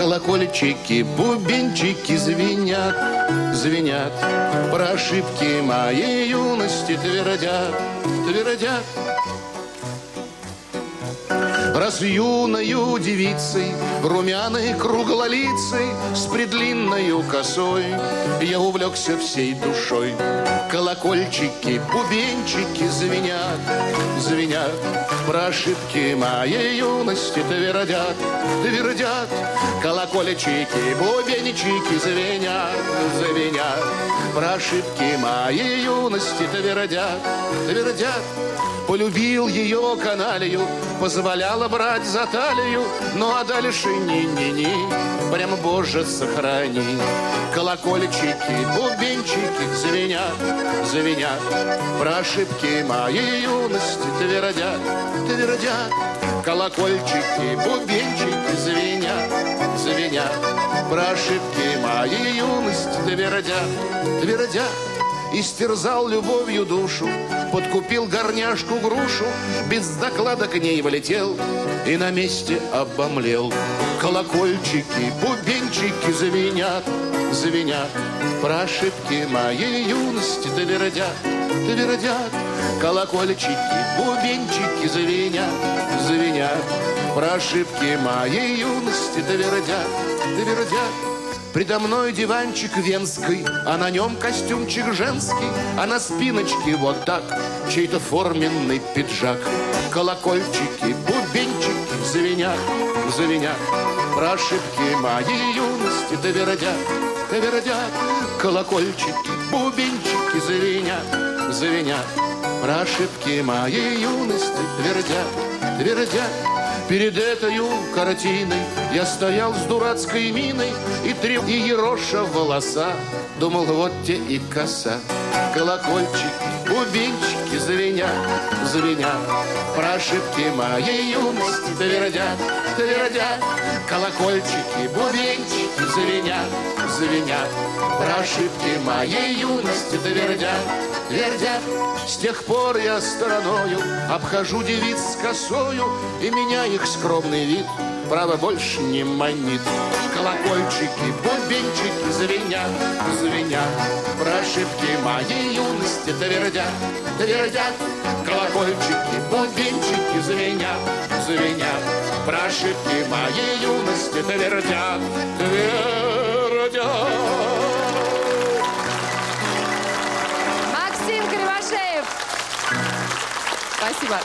Колокольчики, бубенчики звенят, звенят. Про ошибки моей юности твердят, твердят. Раз юною девицей, румяной круглолицей, С предлинною косой я увлекся всей душой. Колокольчики, бубенчики звенят, звенят, Про ошибки моей юности твердят, твердят. Колокольчики, бубенчики звенят, звенят, Про ошибки моей юности твердят, твердят. Полюбил ее каналью, позволяла брать за талию, ну а дальше ни-ни-ни, прям Боже сохрани. Колокольчики, бубенчики звенят, звенят, про ошибки моей юности твердят, твердят. Колокольчики, бубенчики звенят, звенят, про ошибки моей юности твердят, твердят. Истерзал любовью душу, подкупил горняшку грушу, без доклада к ней влетел и на месте обомлел. Колокольчики, бубенчики звенят, звенят, про ошибки моей юности твердят, твердят. Колокольчики, бубенчики звенят, звенят, про ошибки моей юности твердят, твердят. Предо мной диванчик венский, а на нем костюмчик женский, а на спиночке вот так чей-то форменный пиджак. Колокольчики, бубенчики звенят, звенят, про ошибки моей юности твердят, твердят. Колокольчики, бубенчики звенят, звенят, про ошибки моей юности твердят, твердят. Перед этой картиной я стоял с дурацкой миной И трем и ероша волоса. Думал, вот те и коса. Колокольчики, бубенчики звенят, звенят. Про ошибки моей юности твердят, твердят. Колокольчики, бубенчики звенят, звенят Про ошибки моей юности твердят, твердят С тех пор я стороною обхожу девиц косою И меня их скромный вид право больше не манит. Колокольчики, бубенчики звенят, звенят, Про ошибки моей юности твердят, твердят. Колокольчики, бубенчики звенят, звенят, Про ошибки моей юности твердят, твердят. Максим Кривошеев. Спасибо.